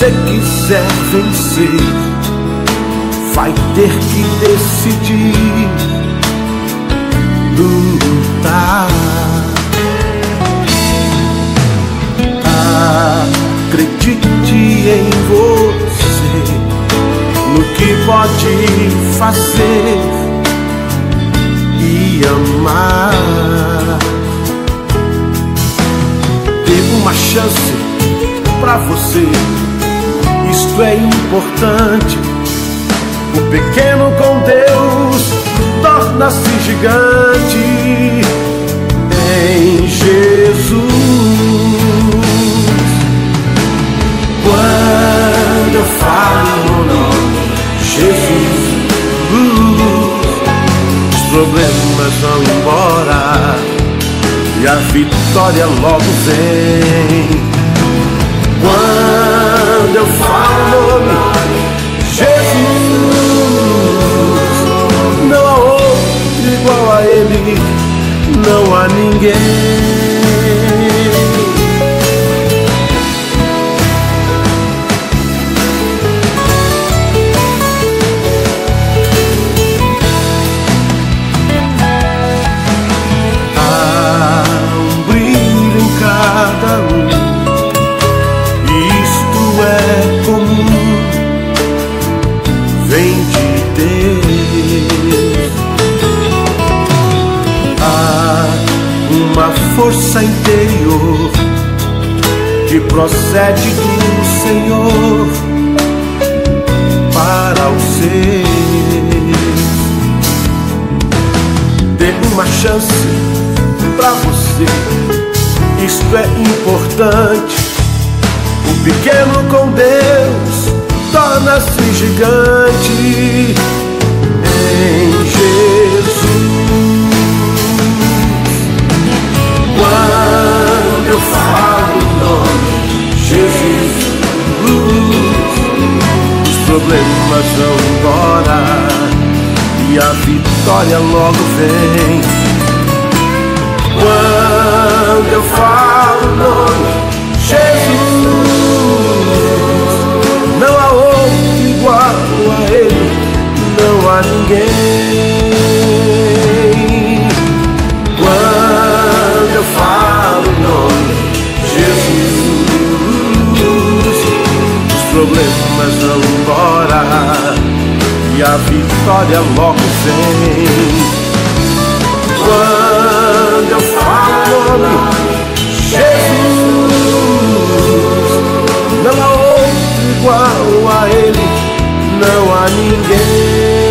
você quiser vencer, vai ter que decidir lutar. Acredite em você, no que pode fazer e amar. Dê uma chance pra você, isto é importante. O pequeno com Deus torna-se gigante em Jesus. Quando eu falo o nome Jesus, os problemas vão embora e a vitória logo vem. Quando eu falo o nome Jesus, não há outro igual a Ele, não há ninguém. Força interior que procede do Senhor para o ser. Dê uma chance pra você. Isto é importante. O pequeno com Deus torna-se gigante problemas vão embora e a vitória logo vem. Quando eu falo nome Jesus, não há outro igual a Ele, não há ninguém. Problemas vão embora e a vitória logo vem. Quando eu falo o nome Jesus, não há outro igual a Ele, não há ninguém,